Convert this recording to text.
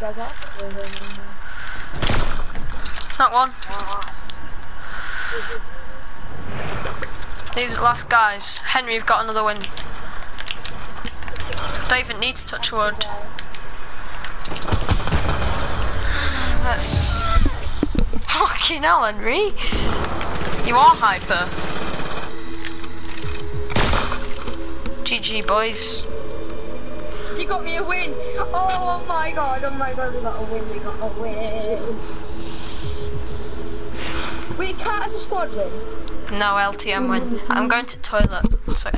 guys are. That one. These are last guys. Henry, you've got another win. Don't even need to touch wood. That's fucking hell, Henry. You are hyper. GG, boys. You got me a win. Oh my god, oh my god, we got a win, we got a win. We can't as a squad win. No LTM win. Mm-hmm. I'm going to toilet. So.